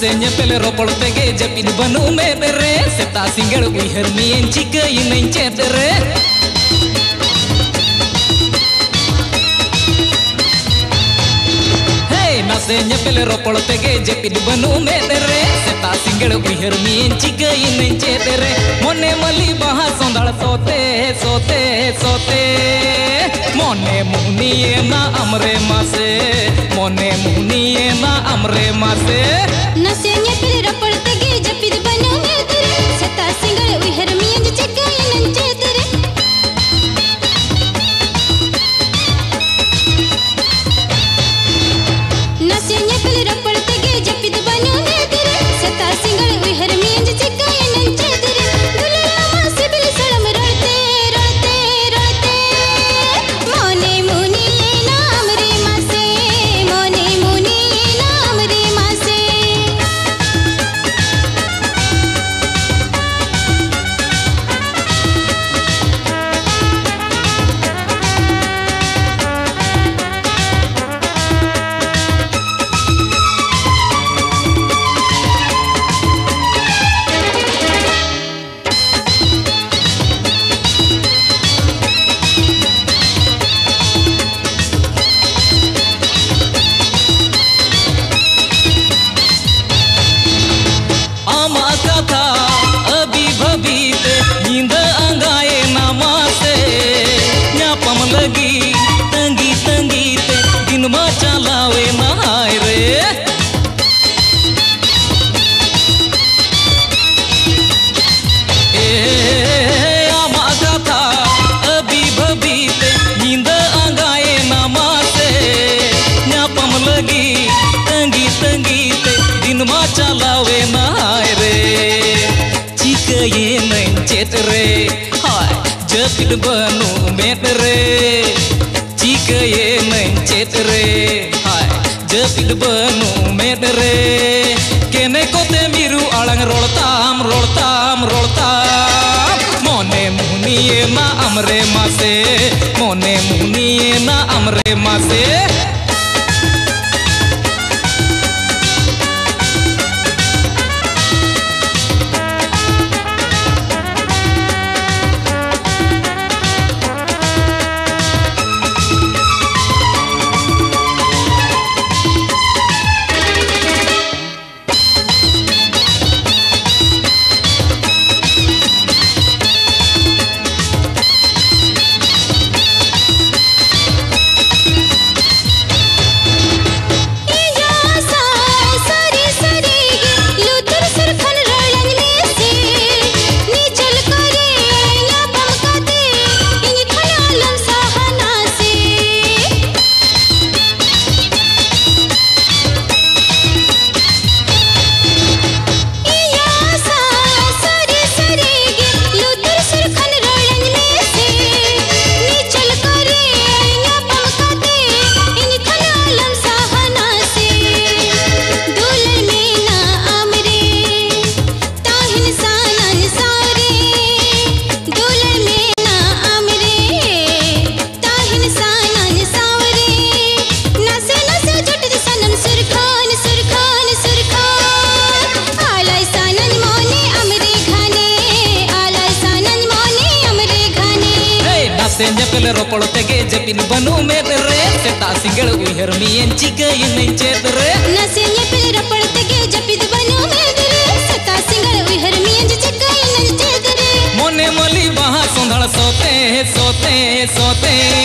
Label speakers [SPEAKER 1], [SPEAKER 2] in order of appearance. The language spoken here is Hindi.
[SPEAKER 1] से nyepelero poltege jepin banu me bere seta singgel ui hermien chike inen cetere से nyepele ropol tege jepid banu me dere seta singgel ui hermien chike inen cetere mone mali baha sondal sote sote sote মনে মুনিয়ে না আমরে মাসে মনে মুনিয়ে না আমরে মাসে
[SPEAKER 2] নাসে
[SPEAKER 1] ते दिन मा चलावे नहाय रे चिकयेनैन चेत रे। हाय जपिद बनु मेद रे। चिकयेनैन चेत रे। हाय जपिद बनु मेद रे। केने कोते मिरु आळंग रोळताम रोळताम रोळताम मोने मुनिये ना amre मासे, मोने मुनिये ना amre मासे। से नकल रोपड़ तेगे जपिन बनू में रे। से तासिगल उहर मियन चिगय नहीं चेत रे।
[SPEAKER 2] नसे नकल रोपड़ तेगे जपिन बनू में रे। से तासिगल उहर मियन चिगय नहीं चेत रे।
[SPEAKER 1] मोने मली बहा सोंधळ सोते सोते।